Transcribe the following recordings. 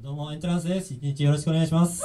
どうもエントランスです。一日よろしくお願いします。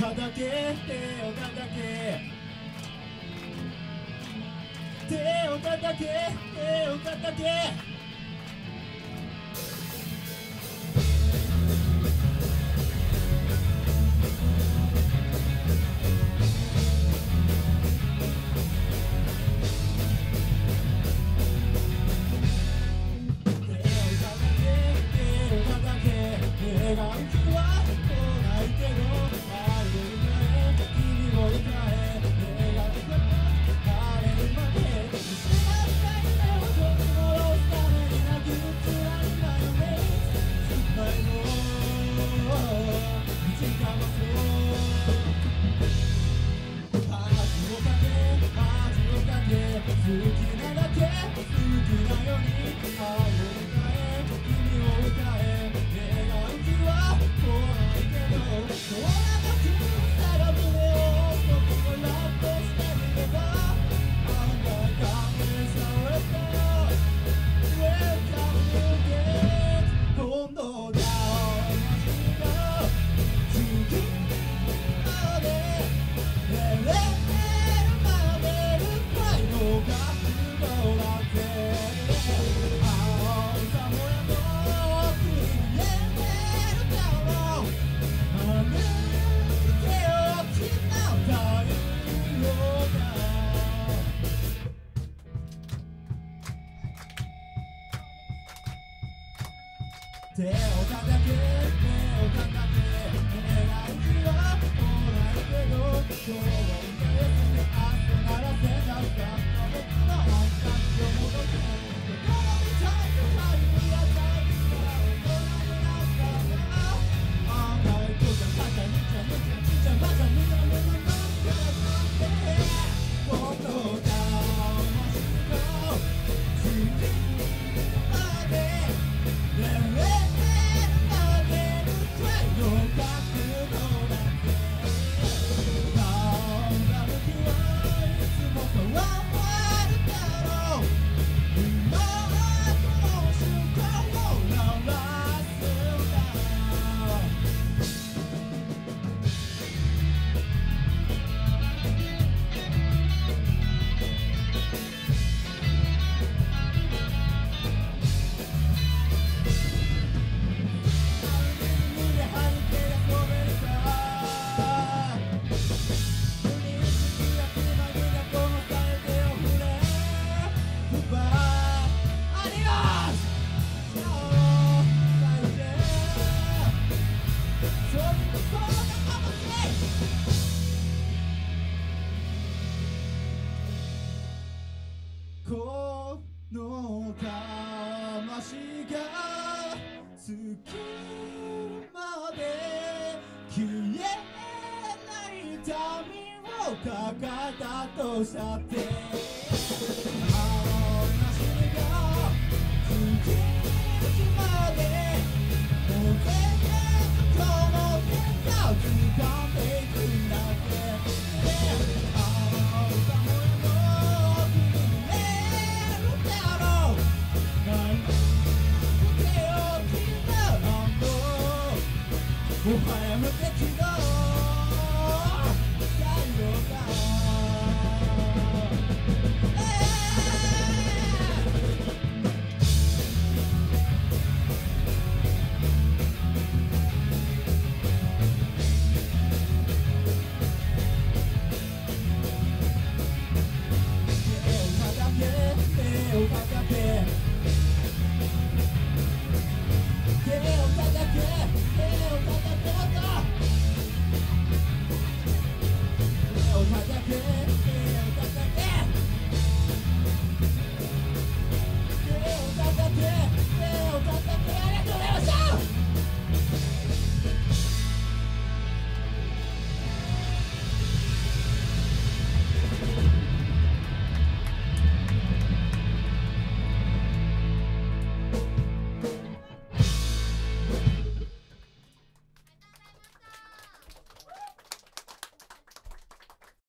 手を叩け手を叩け手を叩け手を叩け。Time to tell you の魂が尽きるまで消えない痛みを抱えたとしたって。Why I'm a